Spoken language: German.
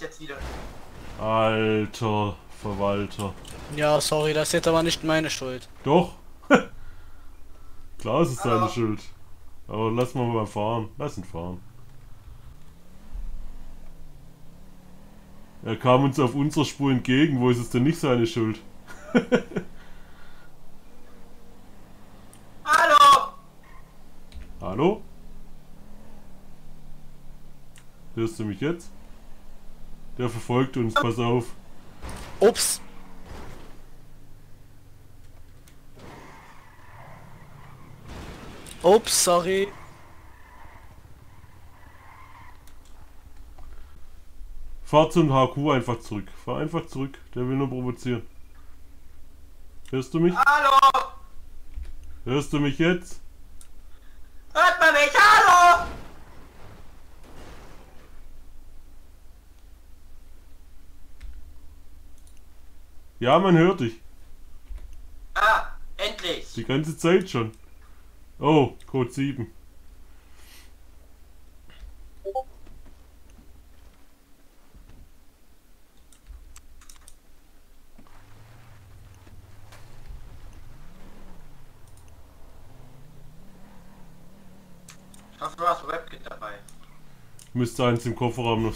jetzt wieder. Alter Verwalter. Ja, sorry, das ist jetzt aber nicht meine Schuld. Doch. Klar ist es seine Aber- Schuld. Aber lass mal mal fahren. Lass ihn fahren. Er kam uns auf unserer Spur entgegen. Wo ist es denn nicht seine Schuld? Hallo! Hallo? Hörst du mich jetzt? Der verfolgt uns, pass auf. Ups. Ups, sorry. Fahr zum HQ einfach zurück. Fahr einfach zurück. Der will nur provozieren. Hörst du mich? Hallo! Hörst du mich jetzt? Hört man mich? Hallo! Ja, man hört dich. Ah, endlich! Die ganze Zeit schon. Oh, Code 7. Ich hoffe, du hast WebKit dabei. Müsste eins im Kofferraum noch